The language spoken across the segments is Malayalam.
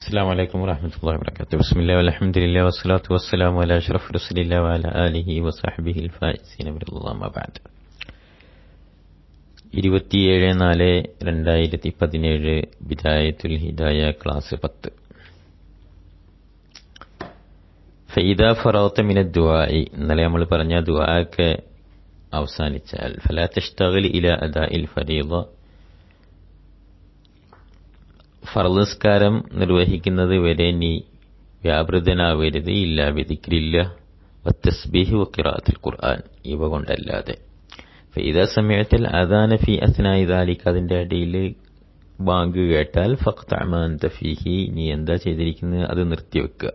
السلام عليكم ورحمة الله وبركاته بسم الله والحمد لله والصلاة والسلام على أشرف رسول الله وعلى آله وصحبه الفائزين برضا الله ما بعد ഇരുപത്തിയേഴ് നാല് രണ്ടായിരത്തി പതിനേഴ് ബിദായത്തുൽ ഹിദായ ക്ലാസ് പത്ത് ഫൈദ ഫറോത്ത മിന ദുആഇ ഇന്നലെ നമ്മൾ പറഞ്ഞ ദുആക്ക് അവസാനിച്ചാൽ ഫലാ തഷ്തഗിൽ ഇല അദാഇൽ ഫരീദ ഫർദസ്കാരം നിർവഹിക്കുന്നത് വരെ നീ വ്യാപൃതനാവരുത്. ഇല്ല വിധിക്കില്ല വത്തസ്ബീഹ് ഖുർആൻ. ഇവ കൊണ്ടല്ലാതെ. ഫൈദ സമയത്തിൽ അദാന ഫി അസ്നായി ദാലിക്ക് അതിന്റെ അടിയിൽ ബാങ്ക് കേട്ടാൽ ഫഖ്തഅമാൻ തഫീഹി നീ എന്താ ചെയ്തിരിക്കുന്നത്? അത് നിർത്തിവെക്കുക.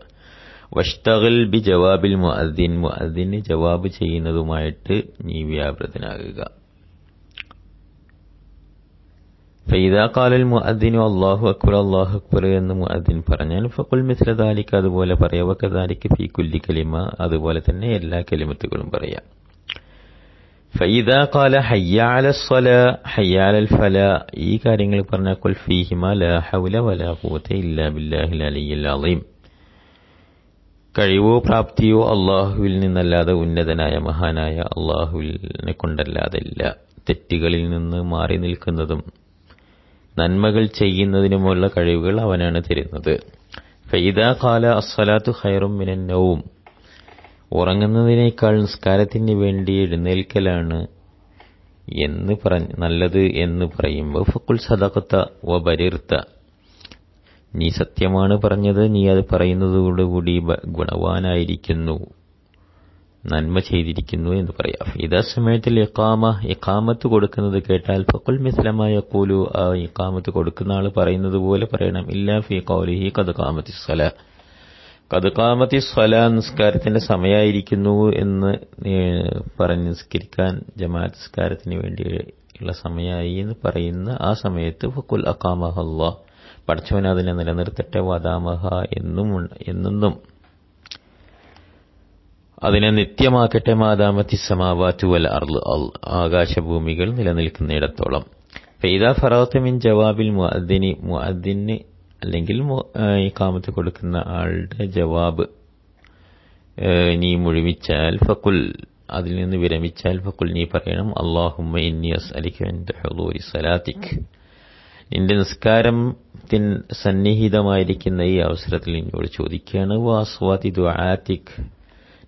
വഷ്തഗൽ ബി ജവാബിൽ മുഅദ്ദിൻ. മുഅദ്ദിന് ജവാബ് ചെയ്യുന്നതുമായിട്ട് നീ വ്യാപൃതനാകുക. മുഅദ്ദിനു അല്ലാഹു അക്ബർ അല്ലാഹു അക്ബർ എന്ന് മുഅദ്ദിൻ പറഞ്ഞാൽ ഫഖുൽ മിസ്ല അതുപോലെ പറയാ. ഫീ കുല്ലി കലിമ അതുപോലെ തന്നെ എല്ലാ കലിമത്തുകളും പറയാം. ഫൈദാ കാല ഹയ്യ അല ഹയ്യാലൽ ഫലാ ഈ കാര്യങ്ങൾ പറഞ്ഞാൽ കുൽ ഫീഹിമ ലാ ഹൗല വലാ ഖുവത ഇല്ലാ ബില്ലാഹിൽ അലിയിൽ അളീം കഴിവോ പ്രാപ്തിയോ അള്ളാഹുവിൽ നിന്നല്ലാതെ ഉന്നതനായ മഹാനായ അള്ളാഹുവിനെ കൊണ്ടല്ലാതെ ഇല്ല. തെറ്റുകളിൽ നിന്ന് മാറി നിൽക്കുന്നതും നന്മകൾ ചെയ്യുന്നതിനുമുള്ള കഴിവുകൾ അവനാണ് തരുന്നത്. ഫൈദാ കാല അസ്വലാത്തു ഹൈറും മിനന്നവും ഉറങ്ങുന്നതിനേക്കാൾ നിസ്കാരത്തിന് വേണ്ടി എഴുന്നേൽക്കലാണ് എന്ന് പറഞ്ഞ് നല്ലത് എന്ന് പറയുമ്പോൾ ഫക്കുൽ സദകത്ത വ ബരിർത്ത. നീ സത്യമാണ് പറഞ്ഞത് നീ അത് പറയുന്നതോടുകൂടി ഗുണവാനായിരിക്കുന്നു. നന്മ ചെയ്തിരിക്കുന്നു എന്ന് പറയാം. ഇതാ സമയത്തിൽ ഇക്കാമ ഇക്കാമത്ത് കൊടുക്കുന്നത് കേട്ടാൽ ഫക്കുൽ മിസ്ലമായ കൂലു ആ ഇക്കാമത്ത് കൊടുക്കുന്ന ആൾ പറയുന്നത് പോലെ പറയണം. ഇല്ലാ ഫി കൗലിഹി കഥകാമത്തി സ്വല. കഥകാമത്തി കാമത്തി സ്വല നിസ്കാരത്തിന്റെ സമയമായിരിക്കുന്നു എന്ന് പറഞ്ഞ് നിസ്കരിക്കാൻ ജമാഅത്ത് നിസ്കാരത്തിന് വേണ്ടിയുള്ള സമയമായി എന്ന് പറയുന്ന ആ സമയത്ത് ഫക്കുൽ അക്കാമഹ പഠിച്ചവൻ അതിനെ നിലനിർത്തട്ടെ വദാമഹ എന്നും എന്നും അതിനെ നിത്യമാക്കട്ടെ മാതാമത്തി സമാവാറ്റുവൽ വൽ അർൾ ആകാശഭൂമികൾ നിലനിൽക്കുന്നിടത്തോളം. ഫെയ്ദ ഫറോത്തമിൻ ജവാബിൽ മുഅദ്ദിനി മുഅദ്ദിന് അല്ലെങ്കിൽ കാമത്ത് കൊടുക്കുന്ന ആളുടെ ജവാബ് നീ മുഴുമിച്ചാൽ ഫക്കുൽ അതിൽ നിന്ന് വിരമിച്ചാൽ ഫക്കുൽ നീ പറയണം അള്ളാഹുമ്മ ഇന്നി അസ്അലിഖി സലാത്തിക്. നിന്റെ നിസ്കാരത്തിൻ സന്നിഹിതമായിരിക്കുന്ന ഈ അവസരത്തിൽ എന്നോട് ചോദിക്കുകയാണ് വാസ്വാതി ദുആത്തിക്.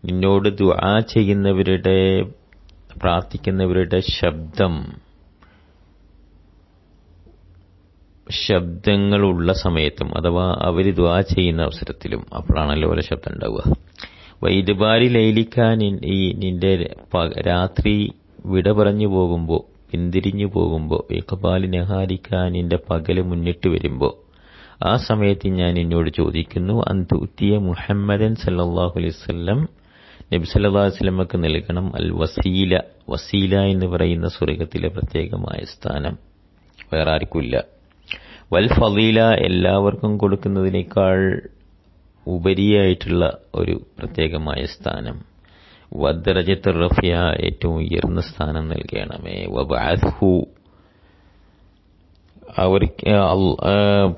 നിന്നോട് ദുആ ചെയ്യുന്നവരുടെ പ്രാർത്ഥിക്കുന്നവരുടെ ശബ്ദം. ശബ്ദങ്ങളുള്ള സമയത്തും അഥവാ അവർ ദുആ ചെയ്യുന്ന അവസരത്തിലും അപ്പോഴാണല്ലോ ഓരോ ശബ്ദം ഉണ്ടാവുക. വൈദ്യബാരി ലൈലിക്കാൻ ഈ നിന്റെ രാത്രി വിട പറഞ്ഞു പോകുമ്പോൾ പിന്തിരിഞ്ഞു പോകുമ്പോൾ ഇക്കബാലി നെഹാരിക്കാൻ നിന്റെ പകൽ മുന്നിട്ട് വരുമ്പോൾ ആ സമയത്ത് ഞാൻ എന്നോട് ചോദിക്കുന്നു അന്തുത്തിയ മുഹമ്മദൻ സല്ലാഹു അലൈവല്ലം നബി സല്ലല്ലാഹു അലൈഹി വസല്ലമക്ക് നൽകണം അൽ വസീല വസീല എന്ന് പറയുന്ന സ്വർഗത്തിലെ പ്രത്യേകമായ സ്ഥാനം. വേറെ ആർക്കുമില്ല. വൽ ഫലീല എല്ലാവർക്കും കൊടുക്കുന്നതിനേക്കാൾ ഉപരിയായിട്ടുള്ള ഒരു പ്രത്യേകമായ സ്ഥാനം. വദ്രജത്ത് റഫിയ ഏറ്റവും ഉയർന്ന സ്ഥാനം നൽകണമേ. വബാഹു അവർക്ക്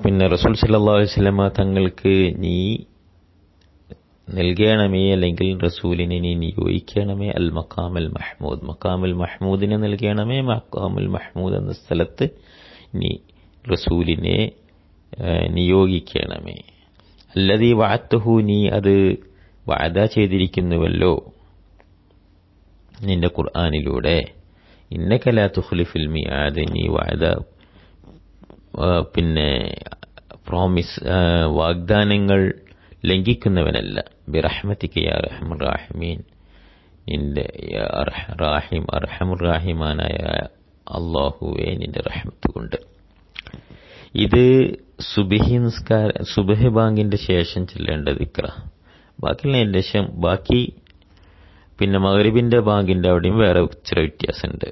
പിന്നെ റസൂൽ സല്ലാ വസ്ലമ തങ്ങൾക്ക് നീ നൽകണമേ അല്ലെങ്കിൽ റസൂലിനെ നീ നിയോഗിക്കണമേ? അൽ മക്കാമൽ മഹ്മൂദ്. മക്കാമൽ മഹ്മൂദിനെ നൽകണമേ? മക്കാമുൽ മഹ്മൂദ് എന്ന സ്ഥലത്ത് നീ റസൂലിനെ നിയോഗിക്കണമേ. അല്ലതീ വാത്തഹു നീ അത് വാദ ചെയ്തിരിക്കുന്നുവല്ലോ നിന്റെ ഖുർആാനിലൂടെ. ഇന്നക്കലാ തുഖ്ലിഫിൽ മിയാദ് നീ വാദ പിന്നെ പ്രോമിസ് വാഗ്ദാനങ്ങൾ ലംഘിക്കുന്നവനല്ല. ബിറഹ്മത്തിക്ക് യാ നിന്റെ റാഹിം അർഹമുർ അള്ളാഹുവെ നിന്റെ റഹ്മത്ത് കൊണ്ട്. ഇത് സുബഹി നിസ്കാര സുബഹി ബാങ്കിന്റെ ശേഷം ചെല്ലേണ്ട ദിക്ര ബാക്കിയുള്ളതിന്റെ ശേഷം ബാക്കി പിന്നെ മകരിബിന്റെ ബാങ്കിന്റെ അവിടെയും വേറെ ഇച്ചിരി വ്യത്യാസമുണ്ട്.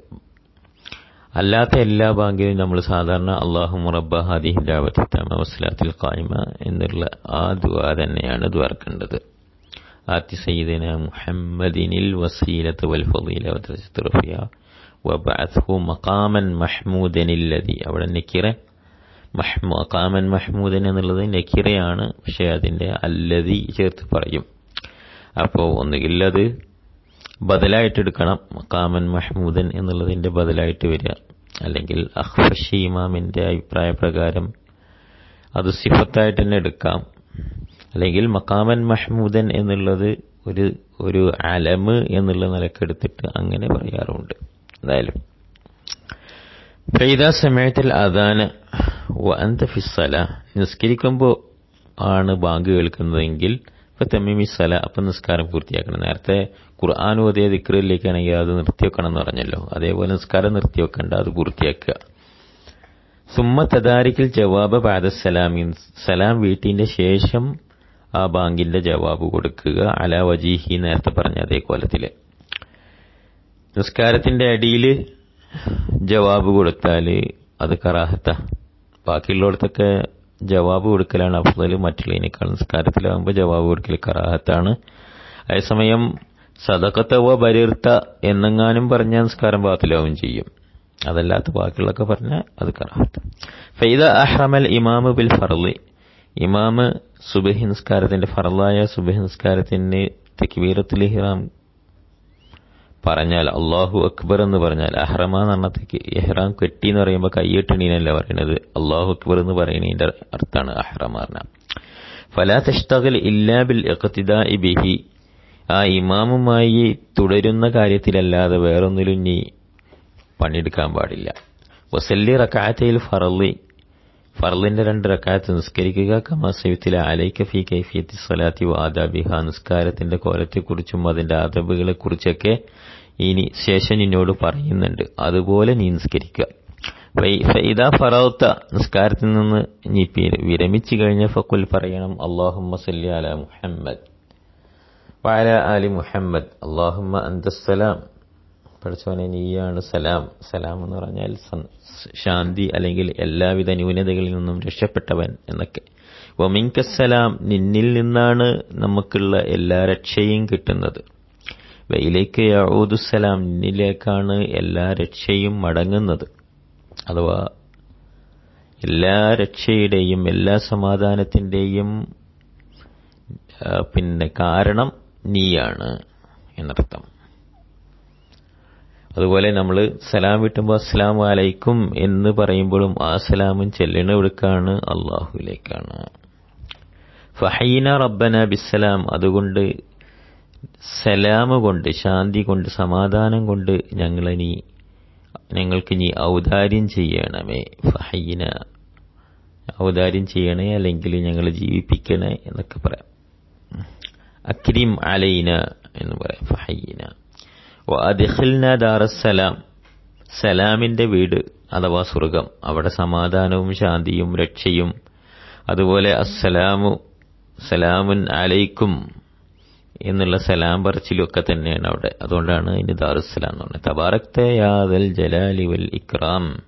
അല്ലാത്ത എല്ലാ ബാങ്കിലും നമ്മൾ സാധാരണ അള്ളാഹു മുറബ ഹാദി ഹിദാവത്തി തമ വസ്ലാത്തിൽ കായ്മ എന്നുള്ള ആ ദുവാ തന്നെയാണ് ദ്വാർക്കേണ്ടത് ആത്തി സയ്യിദിന മുഹമ്മദിനിൽ വസീലത്ത് വൽ റഫിയ വബഅത്ഹു മഖാമൻ മഹ്മൂദനില്ലതി അവിടെ നക്കിറ മഹ്മൂ മഖാമൻ മഹ്മൂദൻ എന്നുള്ളത് നക്കിറയാണ് പക്ഷേ അതിന്റെ അല്ലതി ചേർത്ത് പറയും. അപ്പോൾ ഒന്നുകിൽ അത് ബദലായിട്ട് എടുക്കണം കാമൻ മഹ്മൂദൻ എന്നുള്ളതിന്റെ ബദലായിട്ട് വരിക. അല്ലെങ്കിൽ അഹ്ഫഷി ഇമാമിന്റെ അഭിപ്രായ പ്രകാരം അത് സിഫത്തായിട്ട് തന്നെ എടുക്കാം. അല്ലെങ്കിൽ മക്കാമൻ മഹ്മൂദൻ എന്നുള്ളത് ഒരു ഒരു അലമ് എന്നുള്ള നിലക്കെടുത്തിട്ട് അങ്ങനെ പറയാറുണ്ട്. എന്തായാലും. ഫൈദ സമയത്തിൽ വ അന്ത ഫിസ്സല. നിസ്കരിക്കുമ്പോൾ ആണ് ബാങ്ക് കേൾക്കുന്നതെങ്കിൽ ഇപ്പൊ തെമ്മിമി സല അപ്പൊ നിസ്കാരം പൂർത്തിയാക്കണം. നേരത്തെ ഖുർആൻ ഓതിയ ദിക്റിലേക്കാണെങ്കിൽ അത് നിർത്തിവെക്കണം എന്ന് പറഞ്ഞല്ലോ. അതേപോലെ നിസ്കാരം നിർത്തിവെക്കേണ്ട അത് പൂർത്തിയാക്കുക. സുമ്മ തദാരിക്കിൽ ജവാബ് ബാദ സലാമി സലാം വീട്ടിന്റെ ശേഷം ആ ബാങ്കിന്റെ ജവാബ് കൊടുക്കുക. അല വജീഹി നേരത്തെ പറഞ്ഞ അതേ കോലത്തിൽ. നിസ്കാരത്തിന്റെ അടിയിൽ ജവാബ് കൊടുത്താൽ അത് കറാഹത്ത. ബാക്കിയുള്ളിടത്തൊക്കെ ജവാബ് കൊടുക്കലാണ് അഫ്സൽ മറ്റുള്ളതിനേക്കാൾ നിസ്കാരത്തിലാകുമ്പോൾ ജവാബ് കൊടുക്കൽ കറാഹത്താണ്. അതേസമയം സദക്കത്തവ ബരീർത്ത എന്നെങ്ങാനും പറഞ്ഞ നിസ്കാരം ബാത്തിലാവും ചെയ്യും. അതല്ലാത്ത ബാക്കിയുള്ളൊക്കെ പറഞ്ഞാൽ അത് കറാഹത്ത്. ഫൈദ അഹ്റമൽ ഇമാമ് ബിൽ ഫർലി ഇമാമ് സുബഹി നിസ്കാരത്തിന്റെ ഫറലായ സുബഹി നിസ്കാരത്തിന്റെ തെക്ബീറത്തുൽ ഇഹ്റാം പറഞ്ഞാൽ അള്ളാഹു അക്ബർ എന്ന് പറഞ്ഞാൽ അഹ്റമ എന്ന് ഇഹ്റാം കെട്ടി എന്ന് പറയുമ്പോൾ കയ്യെട്ടണീനല്ല പറയുന്നത് അള്ളാഹു അക്ബർ എന്ന് പറയുന്നതിന്റെ അർത്ഥമാണ് അഹ്റമ പറഞ്ഞ ഫലാ ഇല്ലാ ബിൽ ബിഹി. ആ ഇമാമുമായി തുടരുന്ന കാര്യത്തിലല്ലാതെ വേറൊന്നിലും നീ പണിയെടുക്കാൻ പാടില്ല. വസല്ലി റക്കാത്തയിൽ ഫറലി ഫറലിന്റെ രണ്ട് റക്കാത്ത് നിസ്കരിക്കുക കമാസയത്തിലെ അലൈക്ക ഫി കൈഫിയത്തി സ്വലാത്തി വാദാബിഹ നിസ്കാരത്തിന്റെ കോലത്തെക്കുറിച്ചും അതിന്റെ ആദബുകളെ കുറിച്ചൊക്കെ ഇനി ശേഷൻ നിന്നോട് പറയുന്നുണ്ട്. അതുപോലെ നീ നിസ്കരിക്കുക. ഇതാ ഫറൗത്ത നിസ്കാരത്തിൽ നിന്ന് നീ വിരമിച്ചു കഴിഞ്ഞ ഫക്കുൽ പറയണം. അള്ളാഹുമ്മ സല്ലി അല മുഹമ്മദ്. വാല അലി മുഹമ്മദ്. അള്ളാഹുമ്മ അന്തസ്സലാം പഠിച്ചവനെ നീയാണ് സലാം. സലാം എന്ന് പറഞ്ഞാൽ ശാന്തി അല്ലെങ്കിൽ എല്ലാവിധ ന്യൂനതകളിൽ നിന്നും രക്ഷപ്പെട്ടവൻ എന്നൊക്കെ. ഒമിങ്കസ്സലാം നിന്നിൽ നിന്നാണ് നമുക്കുള്ള എല്ലാ രക്ഷയും കിട്ടുന്നത്. വയിലേക്ക് യഹൂദുസലാം എല്ലാ രക്ഷയും മടങ്ങുന്നത്. അഥവാ എല്ലാ രക്ഷയുടെയും എല്ലാ സമാധാനത്തിന്റെയും പിന്നെ കാരണം നീയാണ് എന്നർത്ഥം. അതുപോലെ നമ്മൾ സലാം വിട്ടുമ്പോൾ അസ്സലാം വലൈക്കും എന്ന് പറയുമ്പോഴും ആ സലാമും ചെല്ലണ എവിടേക്കാണ് അള്ളാഹുവിലേക്കാണ് ഫഹീന റബ്ബന ബിസ്സലാം. അതുകൊണ്ട് സലാമ് കൊണ്ട് ശാന്തി കൊണ്ട് സമാധാനം കൊണ്ട് ഞങ്ങളെ നീ ഞങ്ങൾക്ക് നീ ഔദാര്യം ചെയ്യണമേ. ഫഹീന ഔദാര്യം ചെയ്യണേ അല്ലെങ്കിൽ ഞങ്ങൾ ജീവിപ്പിക്കണേ എന്നൊക്കെ പറയാം. അക്രിം അലൈന എന്ന് പറയാം. ഫഹീന വഅദ്ഖിൽന ദാറസ്സലാം. സലാമിന്റെ വീട് അഥവാ സ്വർഗം. അവിടെ സമാധാനവും ശാന്തിയും രക്ഷയും. അതുപോലെ അസ്സലാമു സലാമുൻ അലൈക്കും. എന്നുള്ള സലാം പറച്ചിലൊക്കെ തന്നെയാണ് അവിടെ. അതുകൊണ്ടാണ് ഇനി ദാറുസലാം എന്ന് പറഞ്ഞത്. തബാറക്തയാദൽ ജലാലി വൽ ഇക്രാം.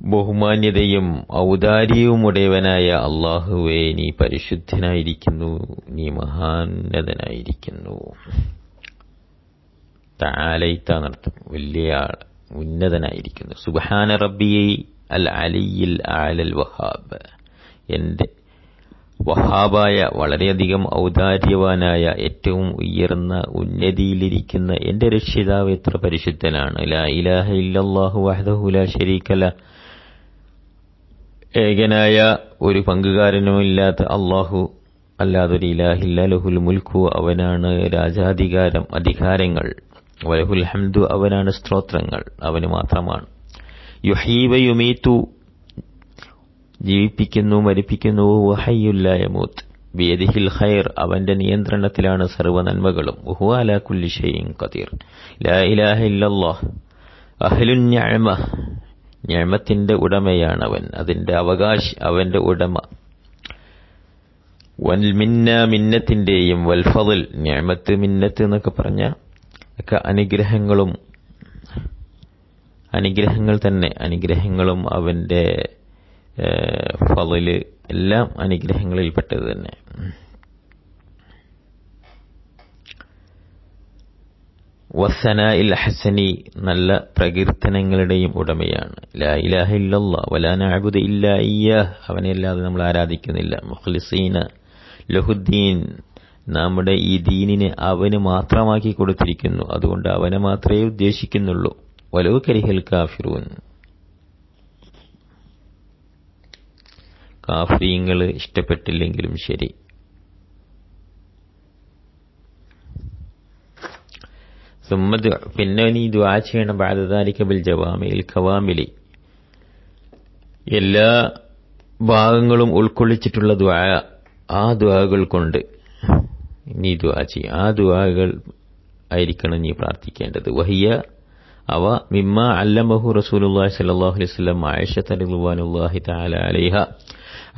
ബഹുമാന്യതയും ഔദാര്യവും ഉടയവനായ അള്ളാഹുവെ നീ പരിശുദ്ധനായിരിക്കുന്നു. നീ മഹാന്നതനായിരിക്കുന്നു. താലയിത്ത നടത്തും വലിയ ആൾ ഉന്നതനായിരിക്കുന്നു. സുബഹാന റബ്ബിയെ അൽ അലിയിൽ ആലൽ വഹാബ്. എന്റെ വഹാബായ വളരെയധികം ഔദാര്യവാനായ ഏറ്റവും ഉയർന്ന ഉന്നതിയിലിരിക്കുന്ന എന്റെ രക്ഷിതാവ് എത്ര പരിശുദ്ധനാണ്. ലാ ഇലാഹ ഏകനായ ഒരു പങ്കുകാരനുമില്ലാത്ത അള്ളാഹു അല്ലാതൊരു ഇലാഹില്ല മുൽക്കു അവനാണ് രാജാധികാരം അധികാരങ്ങൾ. വലഹുൽ ഹംദു അവനാണ് സ്ത്രോത്രങ്ങൾ അവന് മാത്രമാണ്. യുഹീബ യുമീത്തു ജീവിപ്പിക്കുന്നു മരിപ്പിക്കുന്നു. വഹയ്യുല്ലായമൂത്ത് ബിയദിഹിൽ ഖൈർ അവന്റെ നിയന്ത്രണത്തിലാണ് സർവ നന്മകളും ഉഹു അലാ കുല്ലി ഷൈഇൻ ലാ ഇലാഹ ഇല്ലല്ലാഹ്. ഉടമയാണ് അവൻ അതിന്റെ അവകാശ് അവന്റെ ഉടമ. വൽ മിന്ന മിന്നത്തിന്റെയും വൽ ഫضൽ മിന്നത്ത് എന്നൊക്കെ പറഞ്ഞ ഒക്കെ അനുഗ്രഹങ്ങളും അനുഗ്രഹങ്ങൾ തന്നെ. അനുഗ്രഹങ്ങളും അവന്റെ ഫضൽ എല്ലാം അനുഗ്രഹങ്ങളിൽപ്പെട്ടത് തന്നെ. വസന ഇൽ ഹസനി നല്ല പ്രകീർത്തനങ്ങളുടെയും ഉടമയാണ്. ലാ ഇലാഹ ഇല്ലല്ലാ വലാ നഅബുദു ഇല്ലാ ഇയ്യാഹ്. അവനെ അല്ലാതെ നമ്മൾ ആരാധിക്കുന്നില്ല. മുഖ്ലിസീന ലഹുദ്ദീൻ നമ്മുടെ ഈ ദീനിനെ അവന് മാത്രമാക്കി കൊടുത്തിരിക്കുന്നു. അതുകൊണ്ട് അവനെ മാത്രമേ ഉദ്ദേശിക്കുന്നുള്ളൂ. വലവ് കരിഹൽ കാഫിറൂൻ. കാഫ്രീങ്ങൾ ഇഷ്ടപ്പെട്ടില്ലെങ്കിലും ശരി. പിന്നെ നീ ദ്വാ ചെയ്യണം. ബാധതാരിക്കബിൽ ബിൽ ജവാമിൽ ഖവാമിലി. എല്ലാ ഭാഗങ്ങളും ഉൾക്കൊള്ളിച്ചിട്ടുള്ള ദ്വാ ആ ദ്വാകൾ കൊണ്ട് നീ ദ്വാ ചെയ്യ. ആ ദ്വാകൾ ആയിരിക്കണം നീ പ്രാർത്ഥിക്കേണ്ടത്. വഹിയ അവ മിമ്മ അല്ലമഹു റസൂലുള്ളാഹി സ്വല്ലല്ലാഹു അലൈഹി വസല്ലം ആയിഷ റളിയല്ലാഹു തആല അലൈഹ.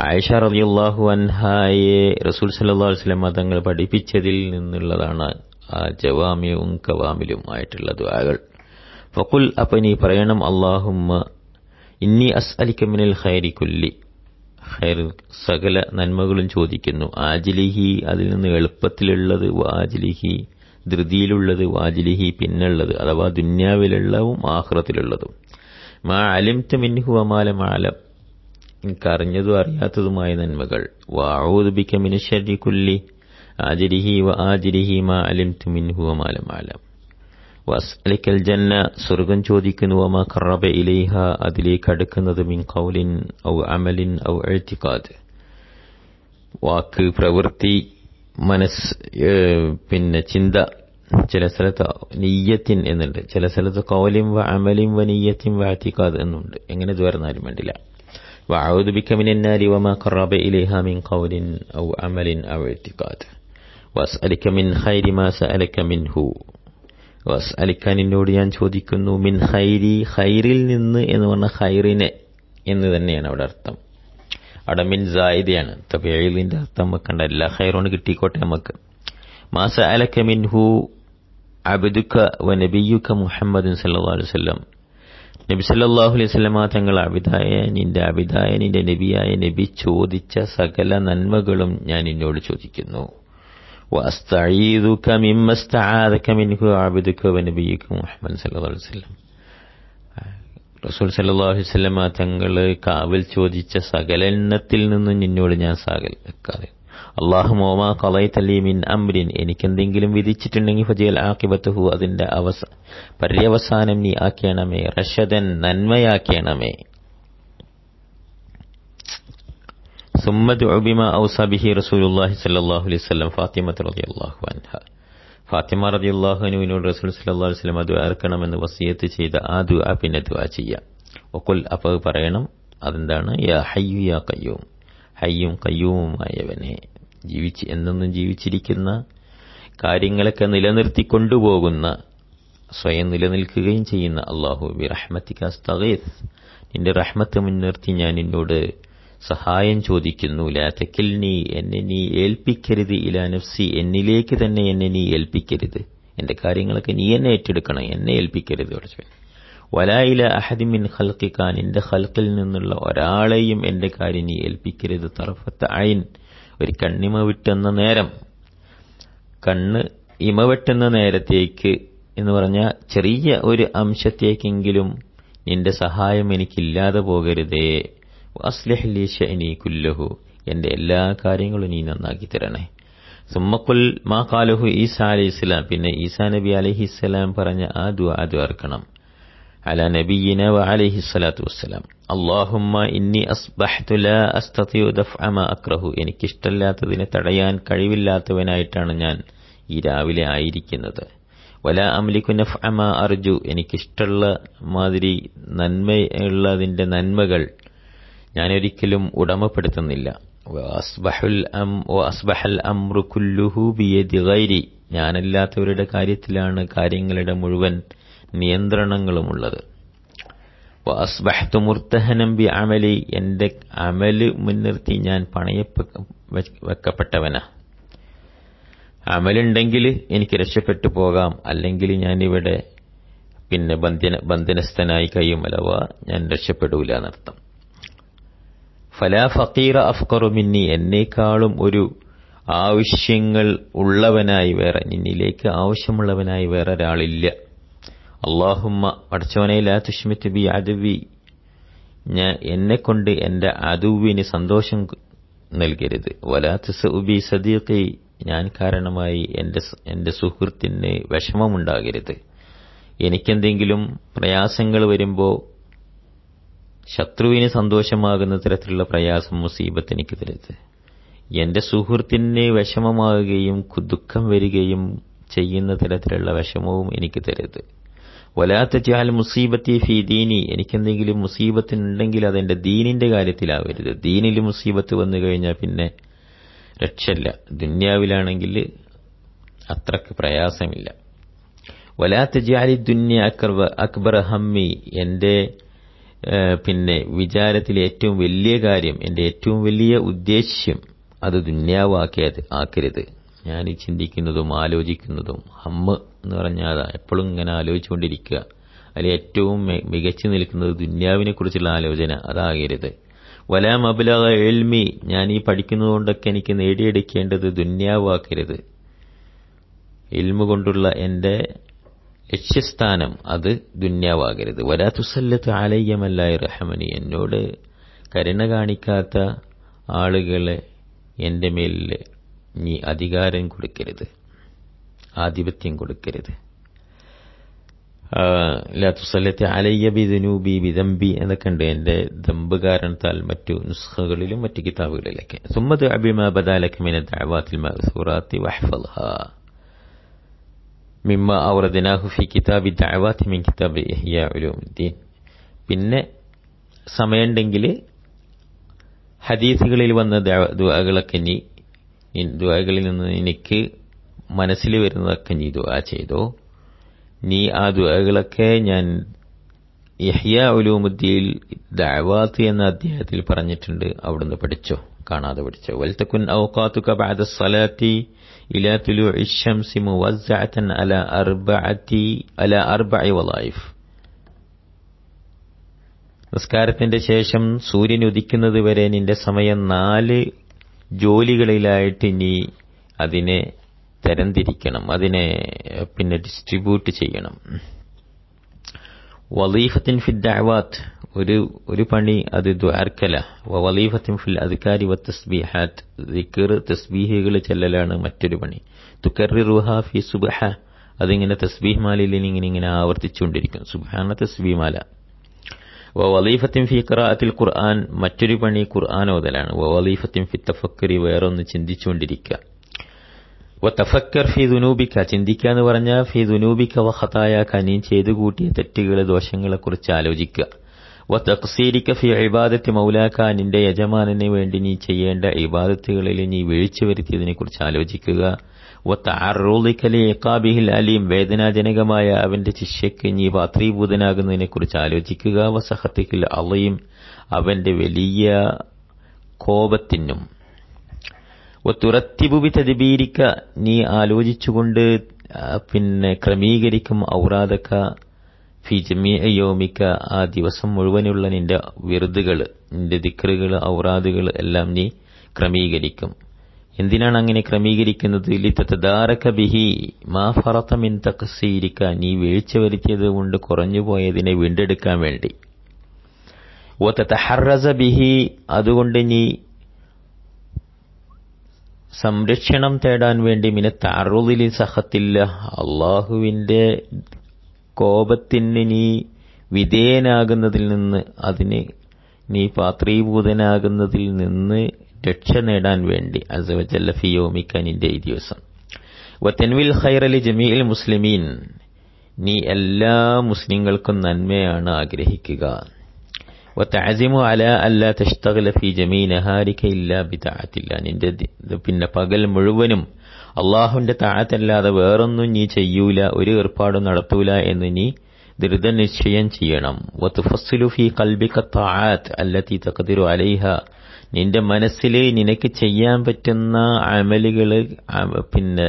ആയിഷ റളിയല്ലാഹു അൻഹായെ റസൂൽ അലൈഹി വസല്ലം തങ്ങൾ പഠിപ്പിച്ചതിൽ നിന്നുള്ളതാണ് ആ ജവാമിയും കവാമിലും ആയിട്ടുള്ള ദുആകൾ. ഫഖുൽ അപ്പൊ നീ പറയണം അല്ലാഹുമ്മ ഇന്നി അസ് മിനൽ ഖൈരി കുല്ലി. ഖൈർ സകല നന്മകളും ചോദിക്കുന്നു. ആജിലിഹി അതിൽ നിന്ന് എളുപ്പത്തിലുള്ളത് വാജിലിഹി ധൃതിയിലുള്ളത് വാജിലിഹി പിന്നുള്ളത് അഥവാ ദുന്യാവിലുള്ളതും ആഹ്റത്തിലുള്ളതും. മാ അലിംത്ത് മിൻഹു അമാല മാലം എനിക്കറിഞ്ഞതും അറിയാത്തതുമായ നന്മകൾ. വാഊദുബിക്ക മിനശ്ശരി കുല്ലി ആജിരിഹി വ ആജിരിഹി മാ അലിംതു മിൻഹു വ മാലം ആലം. വസ്അലിക്കൽ ജന്ന സ്വർഗം ചോദിക്കുന്നു വമാ ഖറബ ഇലൈഹ? അതിലേക്ക് അടുക്കുന്നത് മിൻ ഖൗലിൻ ഔ അമലിൻ ഔ എഴുത്തിക്കാത് വാക്ക് പ്രവൃത്തി മനസ് പിന്നെ ചിന്ത ചില സ്ഥലത്ത് നീയത്തിൻ എന്നുണ്ട്. ചില സ്ഥലത്ത് കൗലിം വ അമലിം വ നീയത്തിൻ വ അത്തിക്കാത് എന്നുണ്ട്. എങ്ങനെ തുറന്നാലും വേണ്ടില്ല. وأعوذ بك من النار وما قرب إليها من قول أو عمل أو اعتقاد وأسألك من خير ما سألك منه وأسألك നിന്നോട് ഞാൻ ചോദിക്കുന്നു മിൻ ഖൈരി ഖൈറിൽ നിന്ന് എന്ന് പറഞ്ഞ ഖൈറിനെ എന്ന് തന്നെയാണ് അവിടെ അർത്ഥം അവിടെ മിൻ സായിദയാണ് തബീലിന്റെ അർത്ഥം വെക്കണ്ട എല്ലാ ഖൈറോണ് കിട്ടിക്കോട്ടെ നമുക്ക് മാ സഅലക മിൻഹു അബ്ദുക വ നബിയുക മുഹമ്മദ് സല്ലല്ലാഹു അലൈഹി വസല്ലം നബി സല്ലല്ലാഹു അലൈഹി വസല്ലമ തങ്ങൾ അബിദായ നിന്റെ നബിയായ നബി ചോദിച്ച സകല നന്മകളും ഞാൻ നിന്നോട് ചോദിക്കുന്നു. റസൂൽ സല്ലല്ലാഹു അലൈഹി വസല്ലമ തങ്ങൾ കാവൽ ചോദിച്ച സകല എണ്ണത്തിൽ നിന്നും നിന്നോട് ഞാൻ സാകൽ വെക്കാതെ അള്ളാഹു ഓമാ കളൈത്തലി മിൻ അംരിൻ എനിക്കെന്തെങ്കിലും വിധിച്ചിട്ടുണ്ടെങ്കിൽ ഫജൽ ആക്കിബത്തുഹു അതിന്റെ അവസ പര്യവസാനം നീ ആക്കിയണമേ. റഷദൻ നന്മയാക്കിയണമേ. സുമ്മദ് സ്വല്ലല്ലാഹു അലൈഹി വസിയത്ത് ചെയ്ത ആ ദുആ പിന്നെ ദുആ ചെയ്യാം. ഒക്കുൽ അപ്പോൾ പറയണം. അതെന്താണ്? യാ ഹയ്യു യാ കയ്യൂം ഹയ്യും ജീവിച്ച് എന്നെന്നും ജീവിച്ചിരിക്കുന്ന കാര്യങ്ങളൊക്കെ നിലനിർത്തിക്കൊണ്ടുപോകുന്ന സ്വയം നിലനിൽക്കുകയും ചെയ്യുന്ന അള്ളാഹു ബി റഹ്മത്തിക അസ്തഗീസ്. നിന്റെ റഹ്മത്ത് മുൻനിർത്തി ഞാൻ നിന്നോട് സഹായം ചോദിക്കുന്നു. ലാത്തക്കിൽ നീ എന്നെ നീ ഏൽപ്പിക്കരുത്. ഇലാ നഫ്സി എന്നിലേക്ക് തന്നെ എന്നെ നീ ഏൽപ്പിക്കരുത്. എന്റെ കാര്യങ്ങളൊക്കെ നീ എന്നെ ഏറ്റെടുക്കണം. എന്നെ ഏൽപ്പിക്കരുത്. വലായില അഹദിമിൻ ഖൽക്കിക്ക എന്റെ ഖൽക്കിൽ നിന്നുള്ള ഒരാളെയും എന്റെ കാര്യം നീ ഏൽപ്പിക്കരുത്. തറഫത്ത് അയിൻ. ഒരു കണ്ണിമ വിട്ടുന്ന നേരം. കണ്ണ് ഇമ വെട്ടുന്ന നേരത്തേക്ക് എന്ന് പറഞ്ഞാൽ ചെറിയ ഒരു അംശത്തേക്കെങ്കിലും നിന്റെ സഹായം എനിക്കില്ലാതെ പോകരുതേ. അസ്ലഹ്ലി ഷനി കുല്ലഹു. എന്റെ എല്ലാ കാര്യങ്ങളും നീ നന്നാക്കി തരണേ. സുമ്മക്കുൽ മാ കാലഹു ഈസാ അലൈഹി ഇസ്ലാം പിന്നെ ഈസാ നബി അലഹി പറഞ്ഞ ആ ദുആ ദ്വാർക്കണം على نبينا وعليه الصلاة والسلام اللهم إني أصبحت لا أستطيع دفع ما أكره എനിക്കിഷ്ടമില്ലാത്തതിനെ തടയാൻ കഴിവില്ലാത്തവനായിട്ടാണ് ഞാൻ ഈ രാവിലെ ആയിരിക്കുന്നത് വല അമലിക്കു നഫ് അമ അർജു എനിക്കിഷ്ടമുള്ള മാതിരി നന്മയുള്ളതിന്റെ നന്മകൾ ഞാനൊരിക്കലും ഉടമപ്പെടുത്തുന്നില്ല അസ്ബഹൽ അമ്രു കുല്ലുഹു ബിയദി ഗൈരി ഞാനല്ലാത്തവരുടെ കാര്യത്തിലാണ് കാര്യങ്ങളുടെ മുഴുവൻ നിയന്ത്രണങ്ങളുമുള്ളത്. ബി അമലി എന്റെ അമൽ മുൻനിർത്തി ഞാൻ പണയ വെക്കപ്പെട്ടവനാ. അമലുണ്ടെങ്കിൽ എനിക്ക് രക്ഷപ്പെട്ടു പോകാം. അല്ലെങ്കിൽ ഞാനിവിടെ പിന്നെ ബന്ധന ബന്ധനസ്ഥനായി കഴിയും. അലവ ഞാൻ രക്ഷപ്പെടൂല എന്നർത്ഥം. ഫലാ ഫക്കീറ അഫ്കറു മിന്നി എന്നേക്കാളും ഒരു ആവശ്യങ്ങൾ ഉള്ളവനായി വേറെ നിന്നിലേക്ക് ആവശ്യമുള്ളവനായി വേറെ ഒരാളില്ല അള്ളാഹുമ്മ പഠിച്ചവനെ ലാ തുഷ്മിത്ത് ബി അദുവി. ഞാൻ എന്നെ കൊണ്ട് എന്റെ അതുവിന് സന്തോഷം നൽകരുത്. വലാത്ത് ഉബി സദീഖി. ഞാൻ കാരണമായി എന്റെ എന്റെ സുഹൃത്തിന് വിഷമമുണ്ടാകരുത്. എനിക്കെന്തെങ്കിലും പ്രയാസങ്ങൾ വരുമ്പോൾ ശത്രുവിന് സന്തോഷമാകുന്ന തരത്തിലുള്ള പ്രയാസം മുസീബത്ത് എനിക്ക് തരുത് എന്റെ സുഹൃത്തിന് വിഷമമാകുകയും ദുഃഖം വരികയും ചെയ്യുന്ന തരത്തിലുള്ള വിഷമവും എനിക്ക് തരുത് വലാത്ത ജാൽ മുസീബത്തി ഫി ദീനി. എനിക്കെന്തെങ്കിലും മുസീബത്തിനുണ്ടെങ്കിൽ അതെന്റെ ദീനിന്റെ കാര്യത്തിലാവരുത്. ദീനിൽ മുസീബത്ത് വന്നു കഴിഞ്ഞാൽ പിന്നെ രക്ഷല്ല ദുന്യാവിലാണെങ്കിൽ അത്രയ്ക്ക് പ്രയാസമില്ല. വലാത്ത ജാലി ദുന്യ അക്ബർ അക്ബർ ഹമ്മി. എന്റെ പിന്നെ വിചാരത്തിലെ ഏറ്റവും വലിയ കാര്യം എന്റെ ഏറ്റവും വലിയ ഉദ്ദേശ്യം അത് ദുന്യാവാക്കിയത് ആക്കരുത്. ഞാൻ ചിന്തിക്കുന്നതും ആലോചിക്കുന്നതും ഹമ്മ് എന്ന് പറഞ്ഞാൽ എപ്പോഴും ഇങ്ങനെ ആലോചിച്ചുകൊണ്ടിരിക്കുക. അതിൽ ഏറ്റവും മികച്ചു നിൽക്കുന്നത് ദുന്യാവിനെ കുറിച്ചുള്ള ആലോചന അതാകരുത്. വലാ മബലക എൽമി ഞാൻ ഈ പഠിക്കുന്നതുകൊണ്ടൊക്കെ എനിക്ക് നേടിയെടുക്കേണ്ടത് ദുന്യാവാക്കരുത്. എൽമു കൊണ്ടുള്ള എന്റെ ലക്ഷ്യസ്ഥാനം അത് ദുന്യാവാകരുത്. വലാ തുസല്ലത്ത് ആലയ്യമല്ലായി റഹമനി എന്നോട് കരുണ കാണിക്കാത്ത ആളുകളെ എന്റെ മേലിൽ നീ അധികാരം കൊടുക്കരുത്. ആധിപത്യം കൊടുക്കരുത്. ലാത്തുസല്ലത്തെ അലയ്യ ബിദനൂബി ബിദംബി എന്നൊക്കെ ഉണ്ട്. എന്റെ ദമ്പ് കാരണത്താൽ മറ്റു നുസ്ഖകളിലും മറ്റു കിതാബുകളിലൊക്കെ. സുമ്മത് അബിമ ബദാലക്കമിന ദഅവാത്തിൽ മഅ്സൂറാത്തി വഹ്ഫൽഹ മിമ്മ ഔറദിനാഹു ഫി കിതാബി ദഅവാത്തി മിൻ കിതാബി ഇഹ്യാ ഉലൂമുദ്ദീൻ. പിന്നെ സമയമുണ്ടെങ്കിൽ ഹദീസുകളിൽ വന്ന ദുആകളൊക്കെ നീ ദുആകളിൽ നിന്ന് എനിക്ക് മനസ്സിൽ വരുന്നതൊക്കെ നീ ദുആ ചെയ്തോ. നീ ആ ദുആകളൊക്കെ ഞാൻ യഹ്യ ഉലൂമുദ്ദീൽ ദഅവാത്ത് എന്ന അധ്യായത്തിൽ പറഞ്ഞിട്ടുണ്ട്. അവിടുന്ന് പഠിച്ചോ. കാണാതെ പഠിച്ചോ. വൽതകുൻ ഔഖാതുക ബഅദ സ്വലാത്തി ഇലാ തുലൂഇ മുവസ്സഅതൻ അല അർബഅതി അല അർബഇ വളായിഫ് നിസ്കാരത്തിന്റെ ശേഷം സൂര്യൻ ഉദിക്കുന്നത് വരെ നിന്റെ സമയം നാല് ജോലികളിലായിട്ട് നീ അതിനെ തരംതിരിക്കണം. അതിനെ പിന്നെ ഡിസ്ട്രിബ്യൂട്ട് ചെയ്യണം. വലീഫത്തിൻ ഫിൽ ദഅവാത്ത് ഒരു ഒരു പണി അത് ദ്വാർക്കല വലീഫത്തിൻ ഫിൽ അധികാരി വ തസ്ബീഹാത്ത് ദിക്കർ തസ്ബീഹുകൾ ചെല്ലലാണ് മറ്റൊരു പണി. തുക്കറിറുഹ ഫി സുബഹ. അതിങ്ങനെ തസ്ബീഹ് മാലയിൽ ഇങ്ങനെ ഇങ്ങനെ ആവർത്തിച്ചുകൊണ്ടിരിക്കും. സുബഹാന തസ്ബീഹ് മാല. വലീഫത്തിൻ ഫി ഖിറാഅത്തിൽ ഖുർആൻ മറ്റൊരു പണി ഖുർആൻ ഓതലാണ്. വലീഫത്തിൻ ഫി തഫക്കറി വേറൊന്ന് ചിന്തിച്ചുകൊണ്ടിരിക്കുക. വത്തഫക്കർ ഫി ദുനൂബിക്ക ചിന്തിക്കുക എന്ന് പറഞ്ഞാൽ ഫി ദുനൂബിക്ക വ ഖതായാക്ക നീ ചെയ്തു കൂട്ടിയ തെറ്റുകൾ ദോഷങ്ങളെക്കുറിച്ച് ആലോചിക്കുക. വ തക്സീരിക്ക ഫി ഇബാദത്ത് മൗലാക്ക നിന്റെ യജമാനന് വേണ്ടി നീ ചെയ്യേണ്ട ഇബാദത്തുകളിൽ നീ വീഴ്ച വരുത്തിയതിനെക്കുറിച്ച് ആലോചിക്കുക. വ തഅറുദിക്കലി എക്കാബിഹിൽ അലീം വേദനാജനകമായ അവന്റെ ശിഷ്യയ്ക്ക് നീ പാത്രീഭൂതനാകുന്നതിനെക്കുറിച്ച് ആലോചിക്കുക. വ സഹത്തിഹിൽ അളയും അവന്റെ വലിയ കോപത്തിനും തുറത്തിബുബി തദ്ബീരിക്ക നീ ആലോചിച്ചുകൊണ്ട് പിന്നെ ക്രമീകരിക്കും ഔറാദക്ക ഫി ജമിയോമിക്ക ആ ദിവസം മുഴുവനുള്ള നിന്റെ വിറുതുകൾ നിന്റെ ദിക്റുകൾ ഔറാദുകൾ എല്ലാം നീ ക്രമീകരിക്കും. എന്തിനാണ് അങ്ങനെ ക്രമീകരിക്കുന്നത്? ലിത്തദാരക ബിഹി മാ ഫറത്ത മിൻ തക്സീരിക്ക നീ വീഴ്ച വരുത്തിയത് കൊണ്ട് കുറഞ്ഞുപോയതിനെ വീണ്ടെടുക്കാൻ വേണ്ടി. ഓ തഹറസ ബിഹി അതുകൊണ്ട് നീ സംരക്ഷണം തേടാൻ വേണ്ടി മിന താറുതിൽ സഹത്തില്ല. അള്ളാഹുവിന്റെ കോപത്തിന് നീ വിധേയനാകുന്നതിൽ നിന്ന് അതിന് നീ പാത്രീഭൂതനാകുന്നതിൽ നിന്ന് രക്ഷ നേടാൻ വേണ്ടി അസവജല്ല ഫിയോമിക്ക നിന്റെ ഈ ദിവസം. വത്തൻവിൽ ഖൈറലി ജമീൽ മുസ്ലിമീൻ. നീ എല്ലാ മുസ്ലിങ്ങൾക്കും നന്മയാണ് ആഗ്രഹിക്കുക. വത്തഅസിമു അല അല്ല തഷ്തഗല ഫി ജമീ നഹാരിക ഇല്ലാ ബിതാഅത്തില്ല നിന്റെ പിന്നെ പകൽ മുഴുവനും അള്ളാഹുവിന്റെ താഴത്തല്ലാതെ വേറൊന്നും നീ ചെയ്യൂല ഒരു ഏർപ്പാടും നടത്തൂല എന്ന് നീ ദൃഢനിശ്ചയം ചെയ്യണം. വത്തുഫസ്സിലു ഫി കൽബിക താഅത്ത് അല്ലത്തി തഖദിറു അലൈഹ. നിന്റെ മനസ്സിൽ നിനക്ക് ചെയ്യാൻ പറ്റുന്ന അമലുകൾ പിന്നെ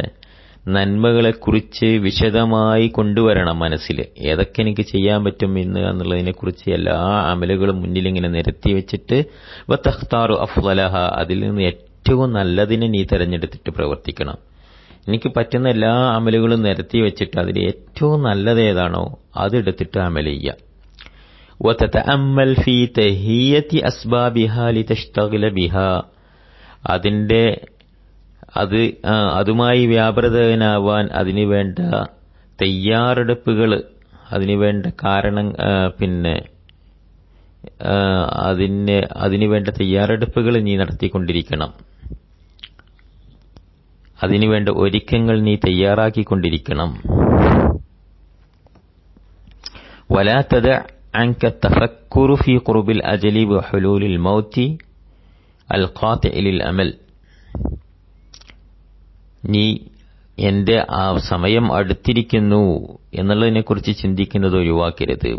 നന്മകളെക്കുറിച്ച് വിശദമായി കൊണ്ടുവരണം മനസ്സിൽ ഏതൊക്കെ എനിക്ക് ചെയ്യാൻ പറ്റും എന്ന് എന്നുള്ളതിനെക്കുറിച്ച് എല്ലാ അമലുകളും മുന്നിൽ ഇങ്ങനെ നിരത്തി വെച്ചിട്ട് വത്തഖ്താറു അഫ്ലലഹ അതിൽ നിന്ന് ഏറ്റവും നല്ലതിനെ നീ തിരഞ്ഞെടുത്തിട്ട് പ്രവർത്തിക്കണം എനിക്ക് പറ്റുന്ന എല്ലാ അമലുകളും നിരത്തി വെച്ചിട്ട് അതിൽ ഏറ്റവും നല്ലത് ഏതാണോ അതെടുത്തിട്ട് അമൽ ചെയ്യുക وتتأمل في تهية أسبابها لتشتغل بها അതിന്റെ അത് അതുമായി വ്യാപൃതനാവാൻ അതിനു വേണ്ട തയ്യാറെടുപ്പുകൾ അതിനു വേണ്ട കാരണം പിന്നെ അതിന് അതിനു വേണ്ട തയ്യാറെടുപ്പുകൾ നീ നടത്തിക്കൊണ്ടിരിക്കണം. അതിനുവേണ്ട ഒരുക്കങ്ങൾ നീ തയ്യാറാക്കിക്കൊണ്ടിരിക്കണം. വലാത്തത് അങ്ക തഫക്കുറു ഫി ഖുർബിൽ അജലി വഹുലൂലിൽ മൗത്തി അൽ ഖാത്തിഇലിൽ അമൽ. നീ എന്റെ ആ സമയം അടുത്തിരിക്കുന്നു എന്നുള്ളതിനെക്കുറിച്ച് ചിന്തിക്കുന്നത് ഒഴിവാക്കരുത്.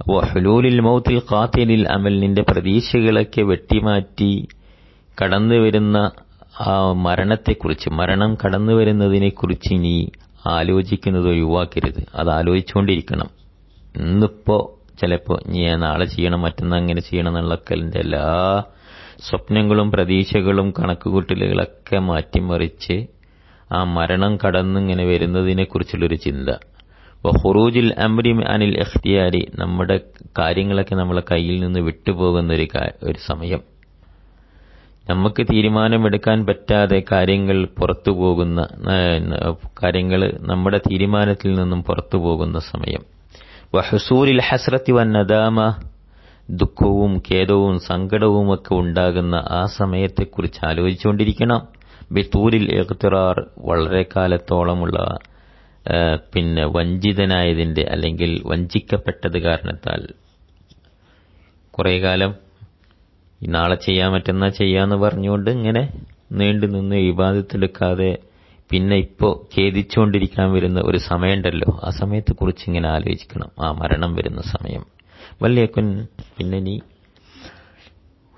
അപ്പോൾ ഹലൂലിൽ മൗത്തിൽ കാത്തിലിൽ അമൽ നിന്റെ പ്രതീക്ഷകളൊക്കെ വെട്ടിമാറ്റി കടന്നു വരുന്ന ആ മരണത്തെക്കുറിച്ച് മരണം കടന്നു വരുന്നതിനെക്കുറിച്ച് നീ ആലോചിക്കുന്നത് ഒഴിവാക്കരുത്. അത് ആലോചിച്ചുകൊണ്ടിരിക്കണം. ഇന്നിപ്പോ ചിലപ്പോ നീ നാളെ ചെയ്യണം മറ്റന്നാ അങ്ങനെ ചെയ്യണം എന്നുള്ളൊക്കെ എല്ലാ സ്വപ്നങ്ങളും പ്രതീക്ഷകളും കണക്കുകൂട്ടലുകളൊക്കെ മാറ്റിമറിച്ച് ആ മരണം കടന്നിങ്ങനെ വരുന്നതിനെക്കുറിച്ചുള്ളൊരു ചിന്ത. ഹുറൂജിൽ അമ്രി അനിൽ എഖ്തിയാരി നമ്മുടെ കാര്യങ്ങളൊക്കെ നമ്മളെ കയ്യിൽ നിന്ന് വിട്ടുപോകുന്ന ഒരു ഒരു സമയം. നമുക്ക് തീരുമാനമെടുക്കാൻ പറ്റാതെ കാര്യങ്ങൾ പുറത്തു പോകുന്ന കാര്യങ്ങൾ നമ്മുടെ തീരുമാനത്തിൽ നിന്നും പുറത്തു പോകുന്ന സമയം വഹസൂരിൽ ഹസ്രത്തി വന്നദാമ ദുഃഖവും ഖേദവും സങ്കടവും ഒക്കെ ഉണ്ടാകുന്ന ആ സമയത്തെക്കുറിച്ച് ആലോചിച്ചുകൊണ്ടിരിക്കണം. ബിത്തൂരിൽ എഖ്തിറാർ വളരെ കാലത്തോളമുള്ള പിന്നെ വഞ്ചിതനായതിന്റെ അല്ലെങ്കിൽ വഞ്ചിക്കപ്പെട്ടത് കാരണത്താൽ കുറെ കാലം നാളെ ചെയ്യാൻ പറ്റുന്ന ചെയ്യാന്ന് പറഞ്ഞുകൊണ്ട് ഇങ്ങനെ നീണ്ടു നിന്ന് വിവാദത്തെടുക്കാതെ പിന്നെ ഇപ്പോ ഖേദിച്ചുകൊണ്ടിരിക്കാൻ വരുന്ന ഒരു സമയമുണ്ടല്ലോ. ആ സമയത്തെക്കുറിച്ച് ഇങ്ങനെ ആലോചിക്കണം. ആ മരണം വരുന്ന സമയം. വല്യേക്കുൻ പിന്നെ നീ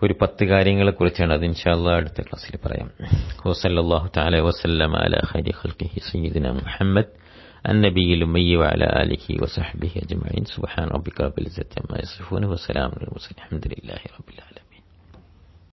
ഒരു പത്ത് കാര്യങ്ങളെ കുറിച്ചാണ് അത് ഇൻഷാല്ല അടുത്ത ക്ലാസ്സിൽ പറയാം വസല്ലാഹു താല വസല്ലം അല ഖൈരി ഖൽഖിഹി സയ്യിദിന മുഹമ്മദ് النبي الأمي وعلى آله وصحبه أجمعين سبحان ربك رب العزة عما يصفون وسلام على المرسلين الحمد لله رب العالمين